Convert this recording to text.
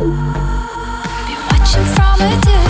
Been watching from a distance